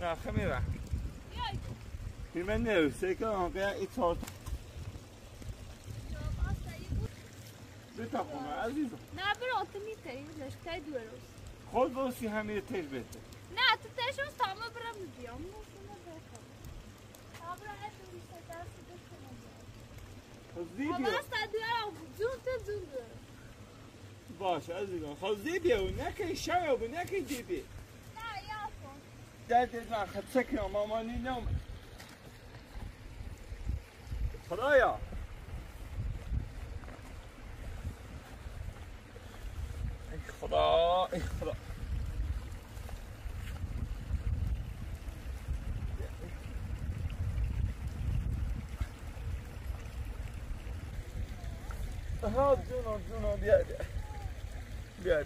Na, kom hier weg. Je bent nu zeker nog ja, عزیزم. نه برو آتو میتری بزش تای خود باسی همه تش بهتر نه تو تش روز تا برم بیام. موسیمه هتو میشه دست بکنم خب زی بیا اما از تا باشه عزیزم. خب و نکه شاید و نکه دیدی خدايا خدا خدا. هاد بيا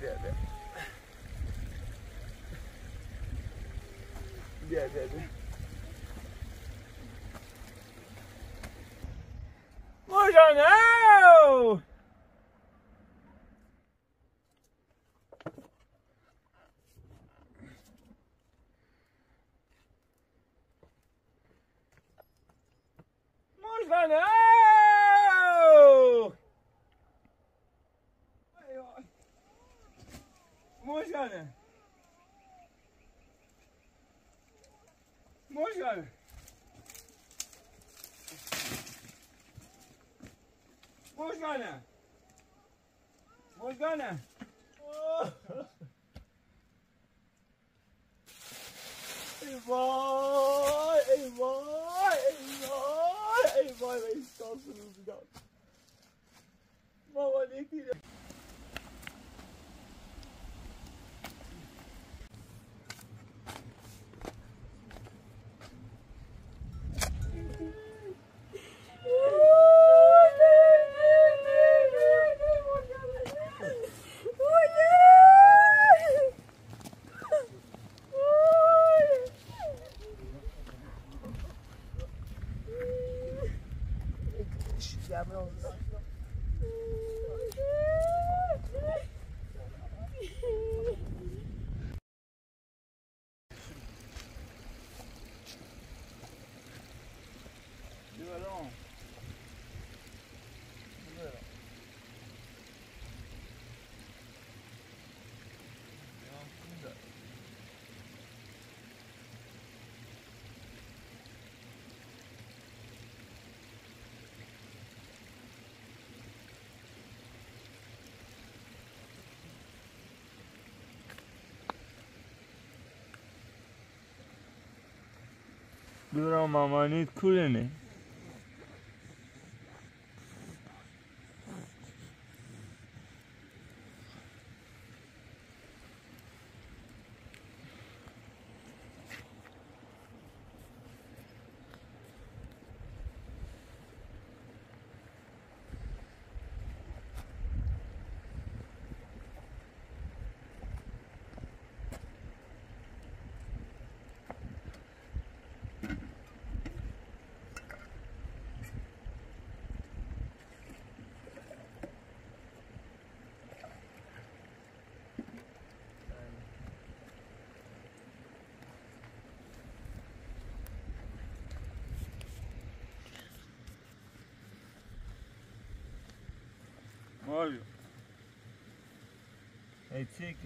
O jornal! ballon. Voilà. Il y a un coup de... دورم مامانیت کوله نه mamanit kulene. Mario. Hey, take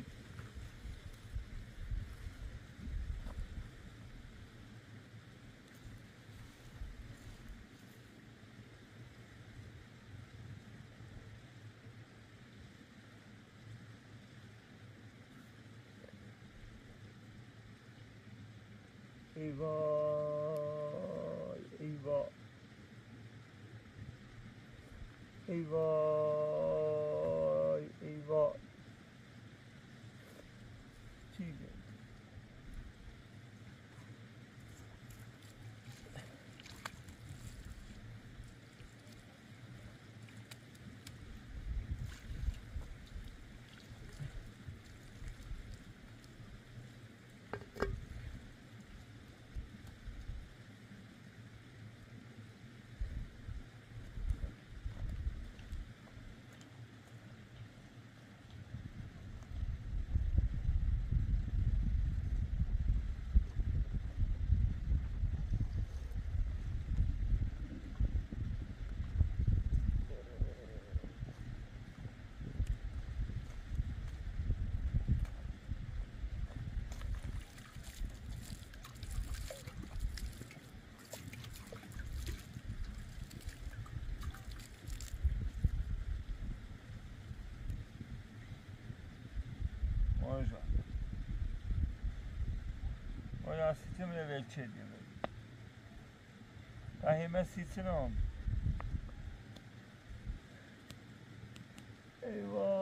નાસિચમ લે વેચે દીવે તાહી મેં સિચનો eyvah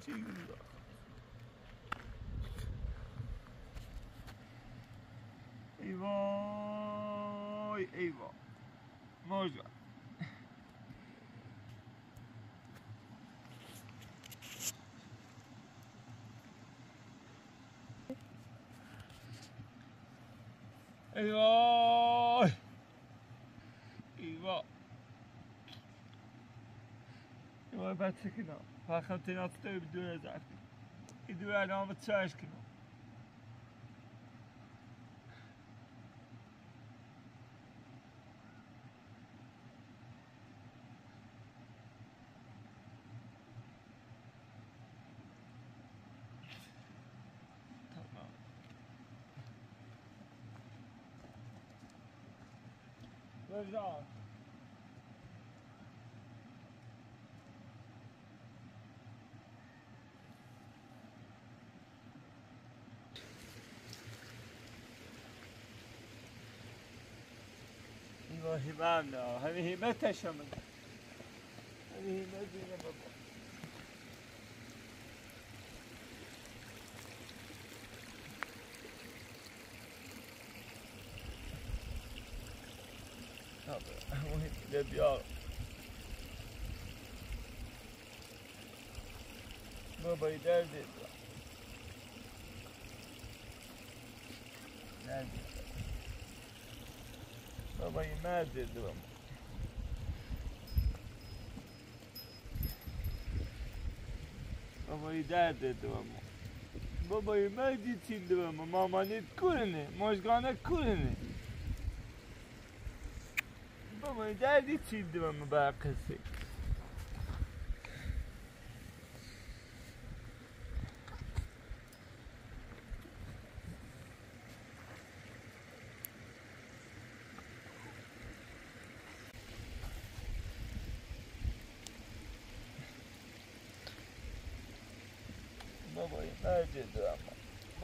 Tinga. Ei, vai. Ei, vai. Vamos lá. Vai. Waar gaat den Ik doe eigenlijk I het av Totaal. särskanaal. Leżała. أيوة، وهبالنا هذه متى شمل هذه مدينة بابا. الابيار بابا. يدردش بابا идет дома. بابا درد دوامو بابا مردی چیل دوامو مامانیت کورنه مجگانه کورنه بابا دردی چیل دوامو برقصه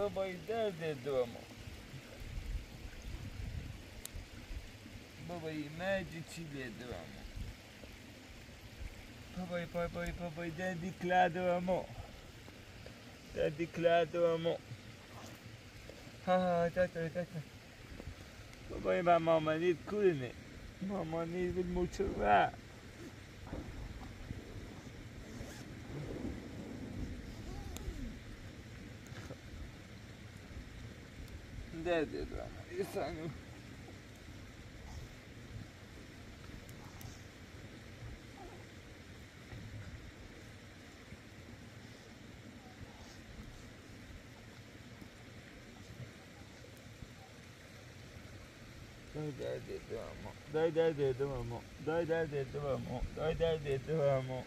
баба йде додому. Баба і медичі додому. Баба і баба і баба йде дикладуємо. Де дикладуємо. Ха, тато, тато. Баба і мама, мені курне. Мама, не відмучува. de dedi ama insanım. Day day dedim ama, day day dedim ama, day day dedim ama, day day dedim ama.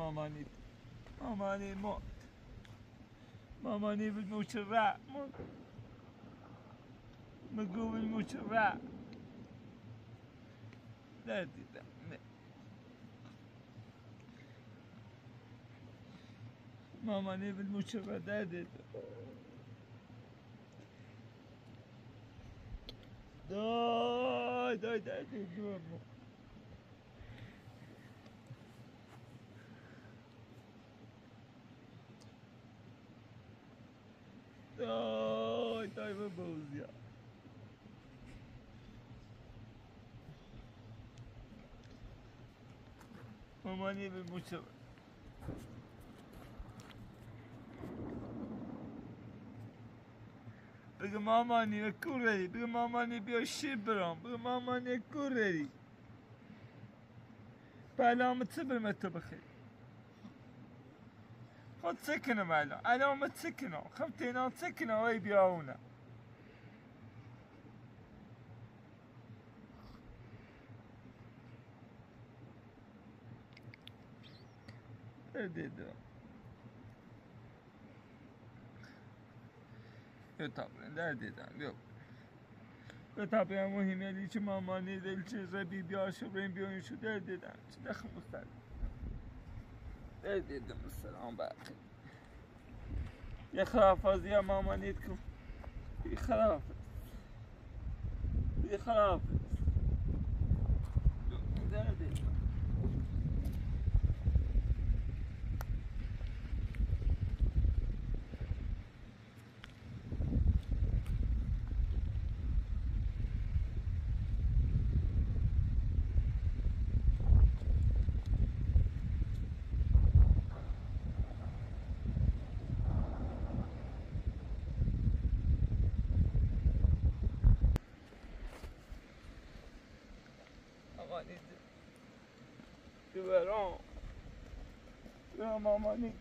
ماماني ماماني موت ماماني بالمشرع موت مقوم المشرع لا تتحمل ماماني بالمشرع لا تتحمل داي داي داي داي Ay Tayfa Boz ya. Mama ne bir muça. Bıgı mama ne kureli, bıgı mama ne bir şey şibram, bıgı mama ne kureli. Belamı tıbırma tıbıkı. ما بخير خد سكنة معنا علامة سكنة خمتين سكنة وي بيعونا Ödedi. Yok tabi neredeyden yok. Ve tabi مهم یعنی چه مامانی دل چه زبی بیا شبرین بیاین شو در دیدم. چه دخم در دیدم السلام باقی یه خرافازی یا مامانیت کن یه خراف یه خراف mama ni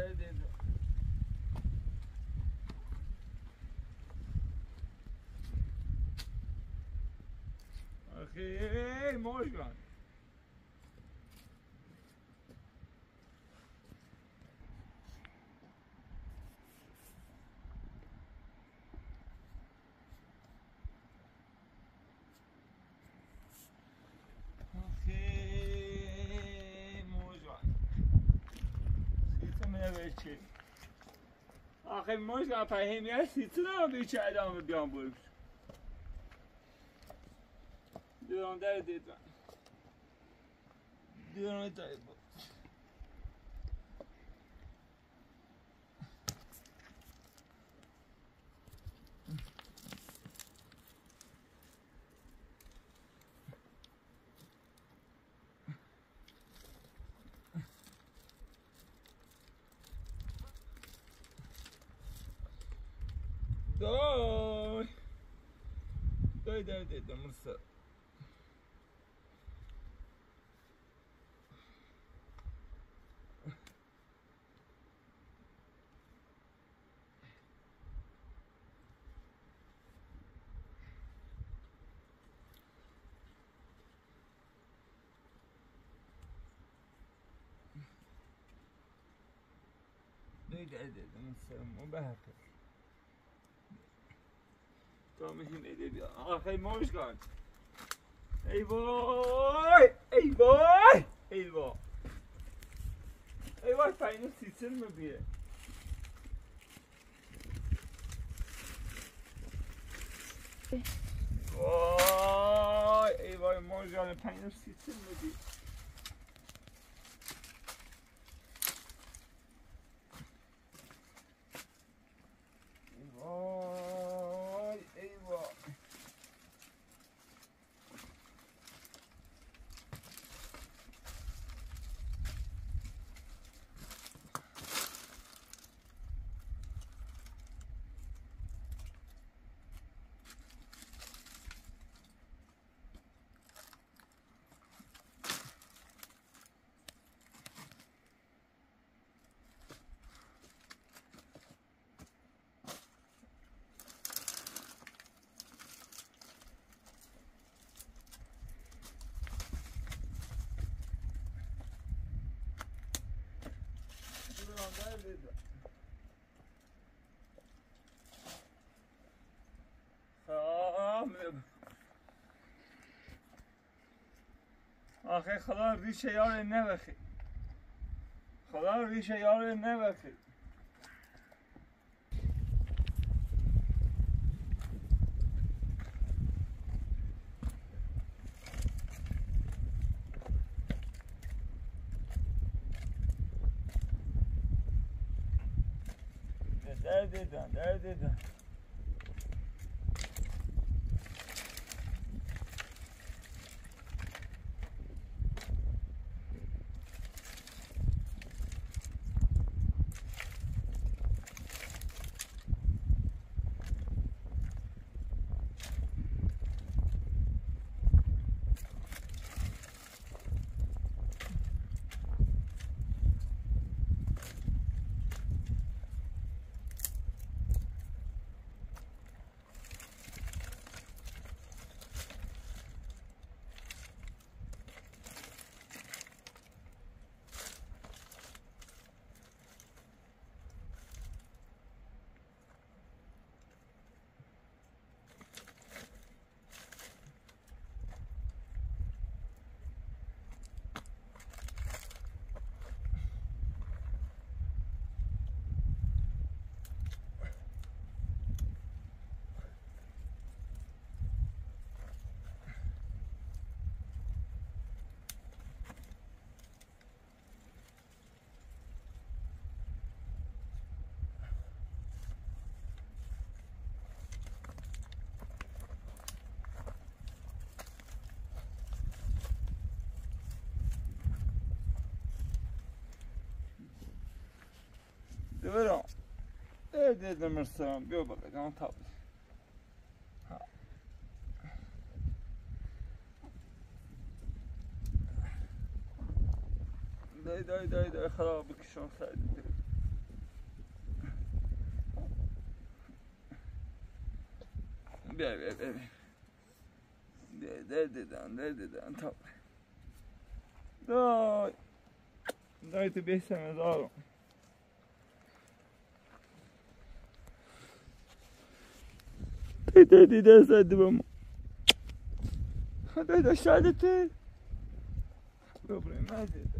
Hey, Oké, mooi man. نوشته آخه مشکن فهمی هستی تو نمیم بیچه ادامه بیان برد دیران در دیدم. دیران در بود داودي دا مرسل دقيقة عدد من السلام وبهكذا حق تا مهمه بیا آخه مشکان ای وای ای وای ای وای ای وای پایین سیسر میبیه وای ای وای مشکان پایین سیسر میبیه ای وای ای وای آخه خدا ریشه یار نبخی. خدا ریشه یار نبخی. Dövero. Evde demirsen bir bakacağım tabi. Day day day day harabı kişan saydı. Ver ver ver. Ver der deden der deden tabi. Day. Day to besemez ağrım. Hadi hadi de sadım ama. Hadi hadi aşağıda te. Problem hadi.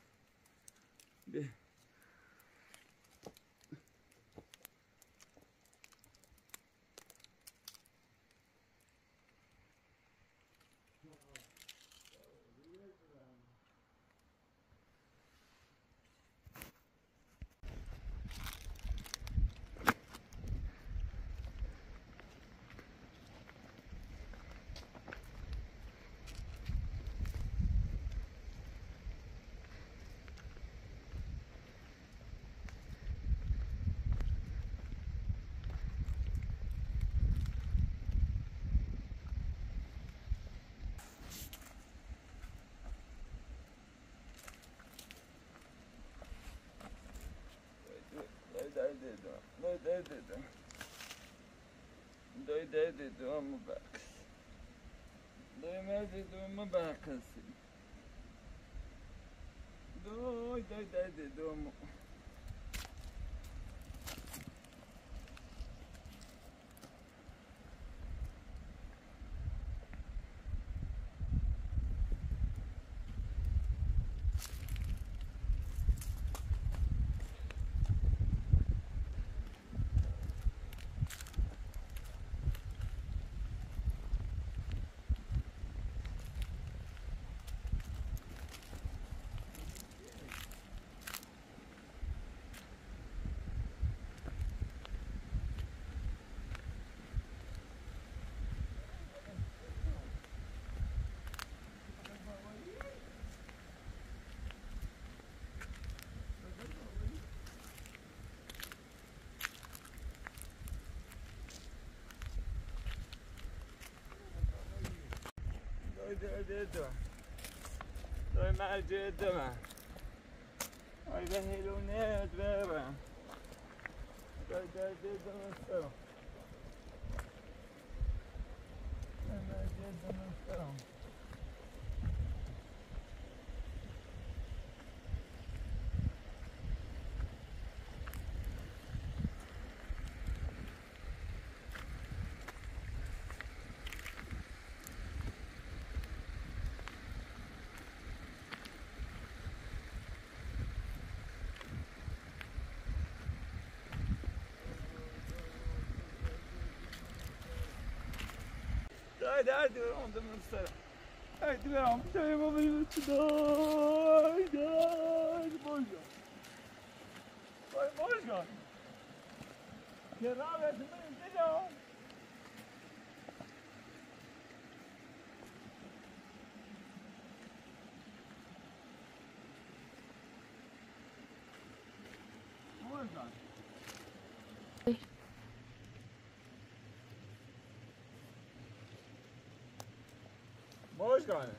Duymadı doğumu bakız. Duymadı doğumu bakız. Duy dedi doğumu. يدعون الجدمة ويبهلوني أدبارا ويجددون السوا وما الجدمة Haydi haydi ver onu da Haydi ver onu da yapamayın için. Haydi haydi boyca. Hay boyca. Kerra versin mi? Başkanım.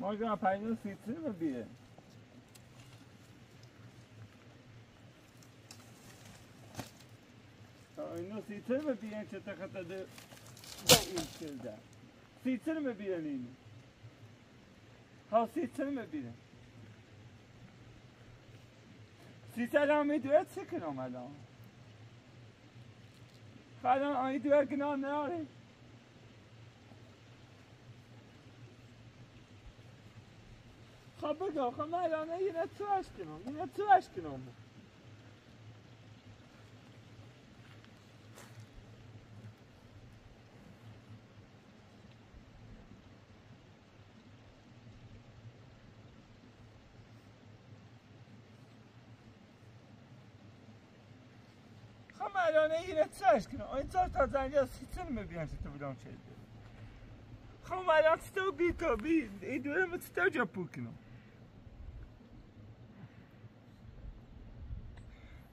Morgan peynir sıçtı mı bir? Oyunu sıçtı mı bir en çete katadı? Ben ilk yılda. Sıçtı mı bir en iyi? Ha sıçtı mı bir en? Mi duhet që kënom الان. الان آنی këna në ari. خب بگو خب من الان یه کنم یه تو کنم یه کنم سیتن می‌بینم که تو بیدان چه خب من الان تو بی تو بی این دوره من تو جا پو کنم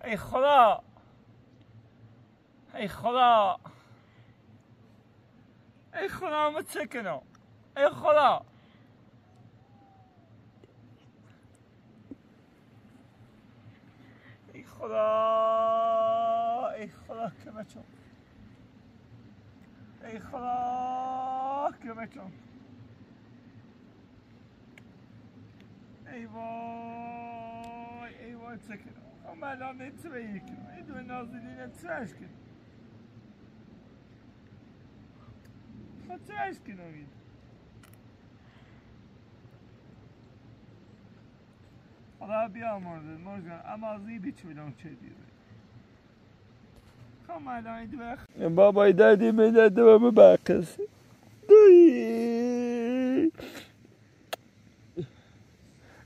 ای خدا ای خدا ای خدا ما کنم ای خدا ای خدا ای خدا که بچم ای خدا که بچم ای وای ای وای چه کنم اما الان نتوه یکنم ای دو نازلین نتوهش کنم خب چهش کنم این خدا بیامرزد مرگان اما از این بیچ میدم چه دیره. Komm mal da nicht weg. Ja, Mama, ich dachte, ich bin nicht mehr backen.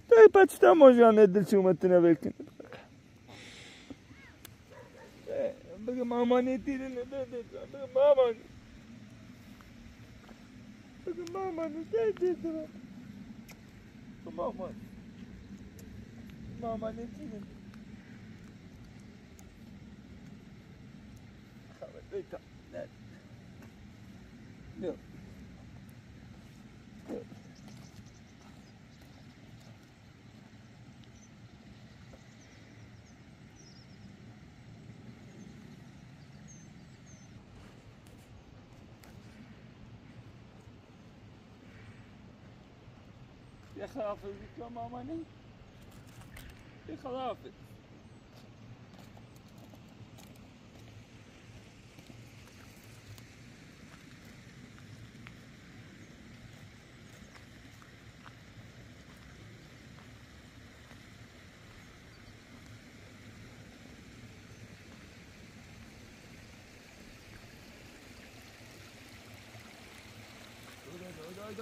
Daj patrz tam možda ne drči umati na velike. Bega mama ne tire ne da detra, mama ne. Mama ne da detra. Mama. Mama ne tire ne. Weet dat. Nee. Ja. ja. Jeg har hatt det, af.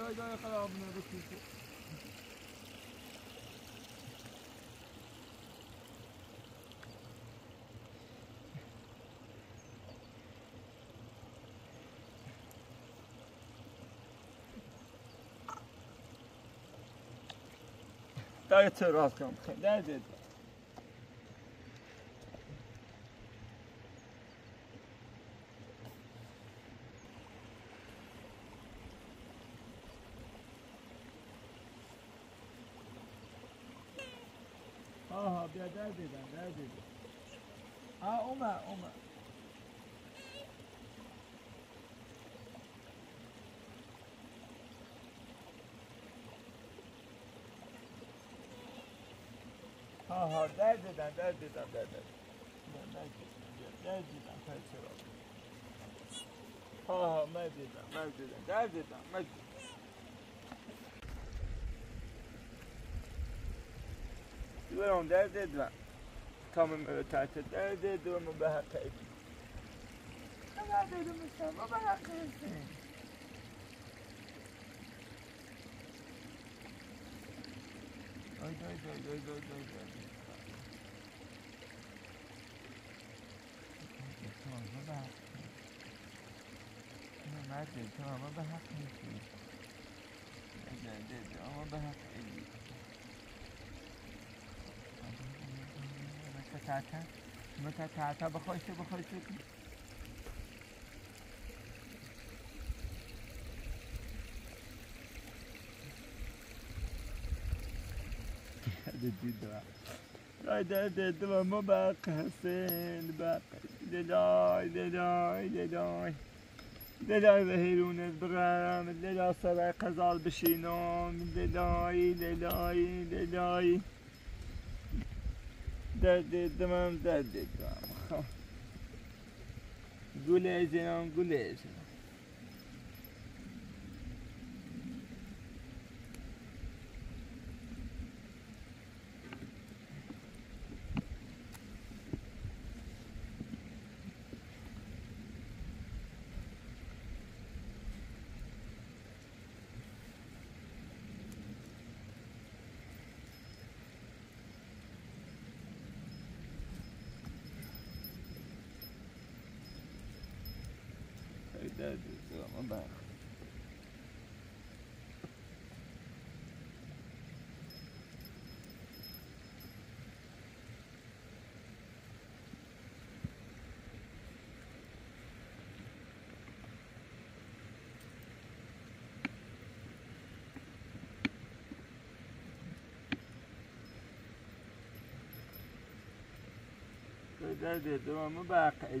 haydi haydi yakala abine bakıyorsun. Daha yeter rahat kalmak. Nerede? neredeydi? Neredeydi? Ha Ömer, Ömer. Ha ha, neredeyden, neredeyden, neredeyden? Neredeyden, neredeyden kaçıralım? Ha ha, neredeyden, neredeyden, neredeyden, neredeyden? گردم داد دادم، تمام تاتر داد دادم و به ها به ها کنی. ای کی کی ما کی کی. نمادی که به حق کنیم. اینا دادیم به حق کنیم. تو بخوای تو ده ده ده ما بق حسین بق للای للای للای للای به هیرون برم للای سرای قزال بشینم. للای للای للای درد تهديد تمام تهديد قول إيش قول إيش والله. بدأت دوام باقي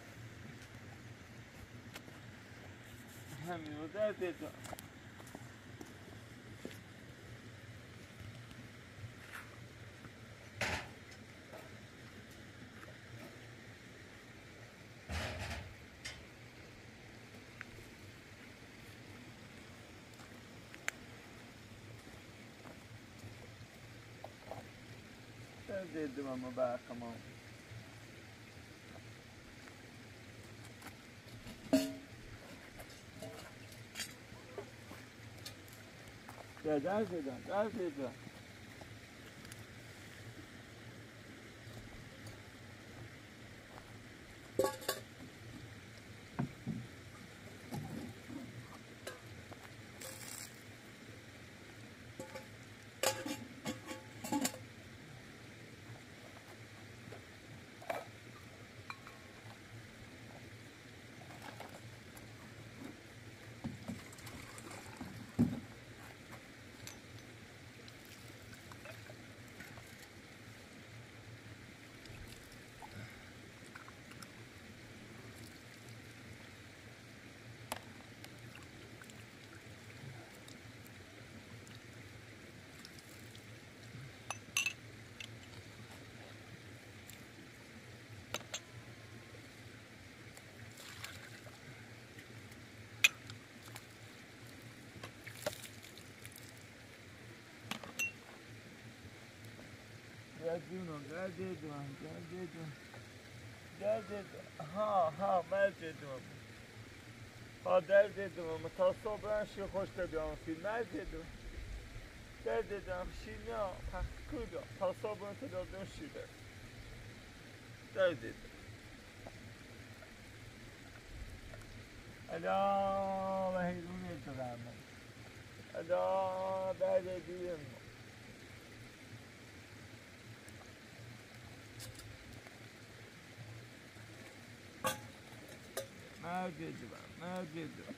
meu Deus do céu. Dedo, mamãe, baca, mão. 对，这样是一个，这样是一。Dedim. Gardino, Gardino, Gardino. Gardino. ها ها مجدون ها در دیدم تا صبح شی خوش بیام فیلم. مجدون در دیدم شینا پخت کجا تا صبح تو دادم شیده در دیدم الا و هیرون دارم الا در merak ediyorum, merak ediyorum.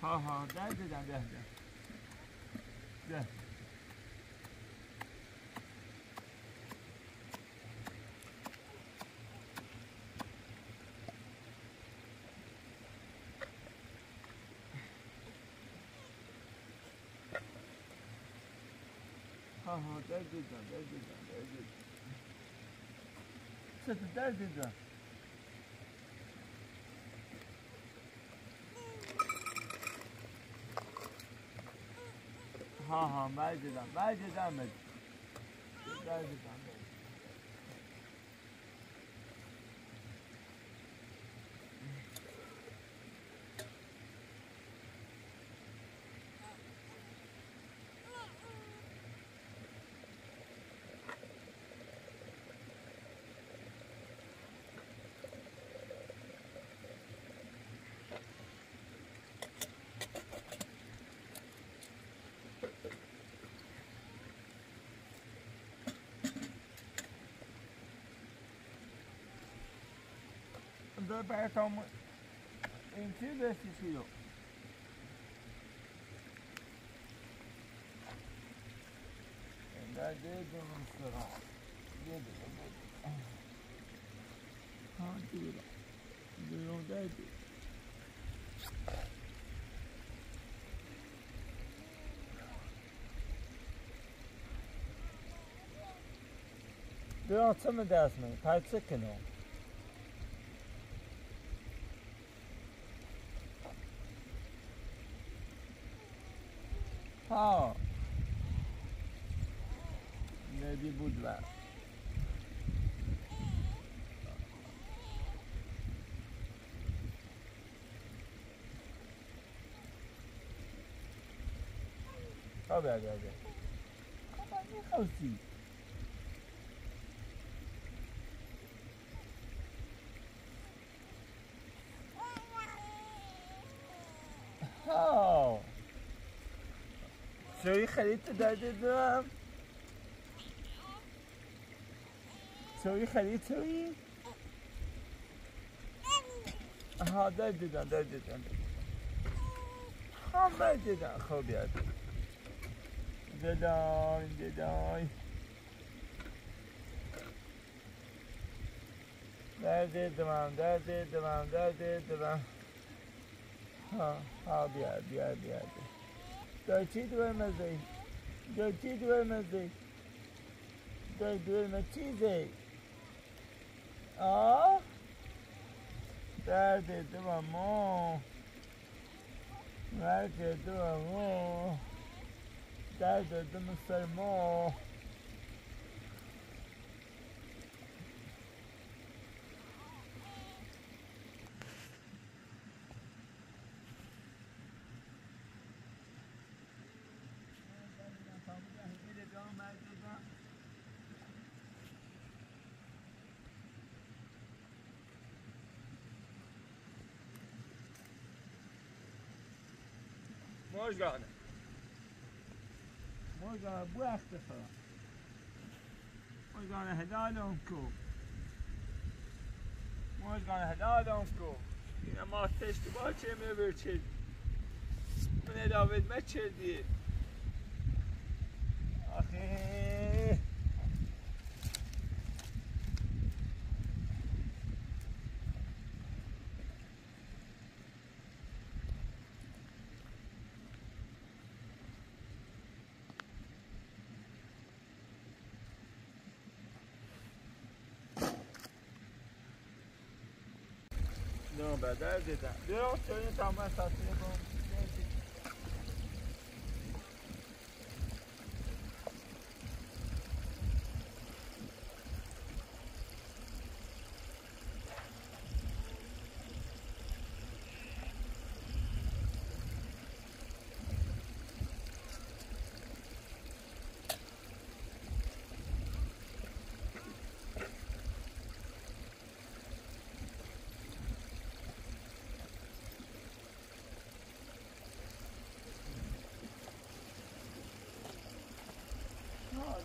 Ha ha, gel dedem, gel gel. Gel. Ha ha, gel dedem, gel dedem, gel dedem. Sırtı dert ediyor. Ha ha merceden, merceden mi? Merceden mi? dört tane tam inti de çıkıyor. Ben de dönmüşler ha. Yedi, yedi. Ha, diyor. Diyor, dedi. Du har hatt samme det som en, hva er det ikke noe? ها بیا بیا بیا خواستی؟ ها سوی خرید تو داده دارم. سوی خرید سوی ها دار دیدم دار دیدم ها بر دیدم خب یاد. did I, did I? That's it, man. That's it, man. That's it, man. हाँ हाँ भी आ भी आ भी आ भी दर्ची दुए में से दर्ची दुए में से दर दुए में चीज है आ दर्द है तुम अमो दर्द है तुम अमो casa dando sermão. Hoş geldin. Morgana. Morgana bu hafta falan. Morgana helalom کو Morgana helalom کو این ما تشت با چه میبر چه من اداوید ما 对的，对。了，昨天咱们说的。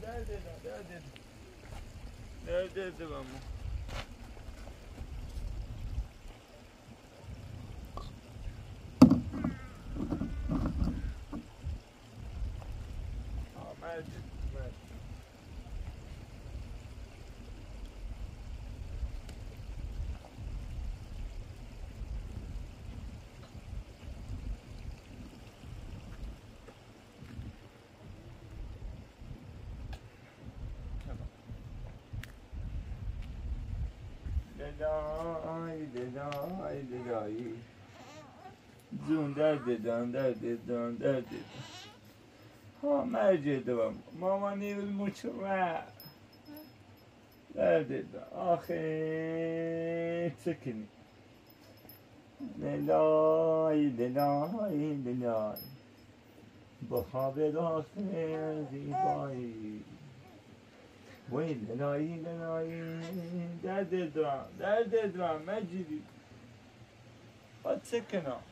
neredeydi, neredeydi? Neredeydi ben bu? Ah, لای دای دای دای جون دای داند دای داند دای خو مجهه دوم ماما نیو موچرا درد د اخه چکن لای دای دای دای باه به داس می دی وای لنایی لنایی درد دارم درد دارم مجیدی. باید سکنم